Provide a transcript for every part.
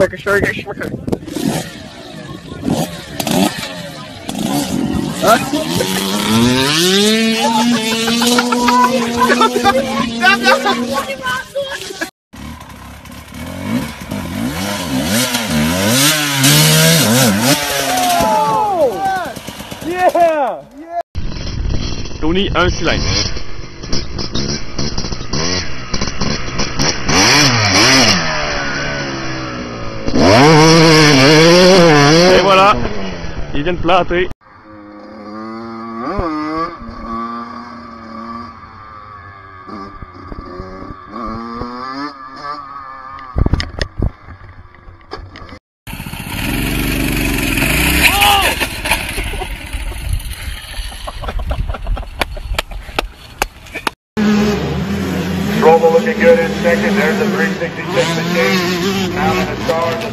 like a shark. Huh? yeah! 容易安息来。Sergeant eh? good in second. There's the 366 machine. Out in the stars.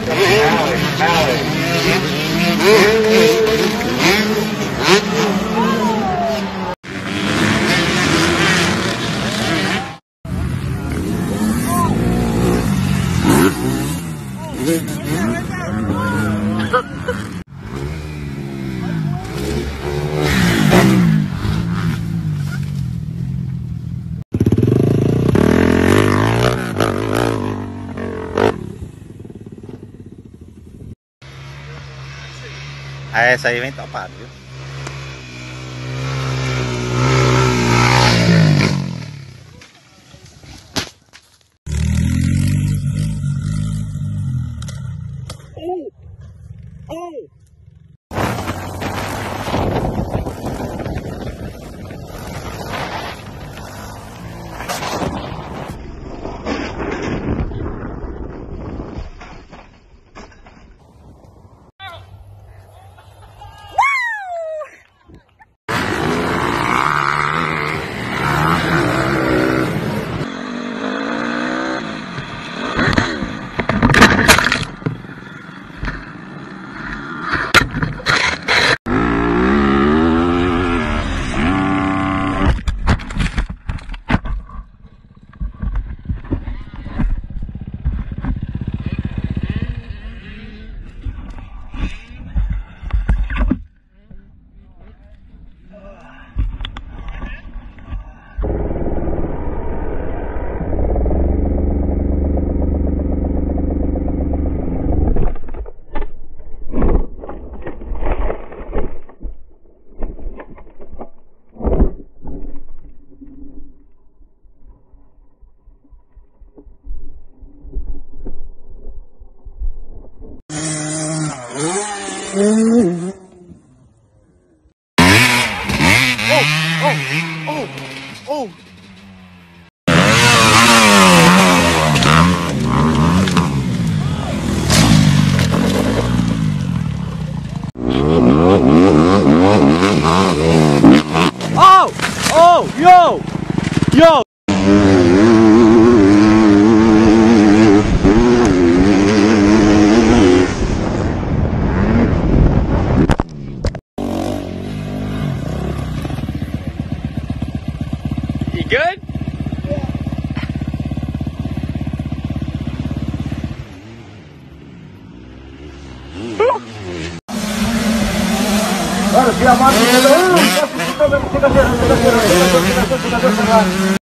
Alley. Alley. Ah, essa aí vem topada, viu? Oh oh, oh, oh, Yo! Yo! You good? Yeah. Claro.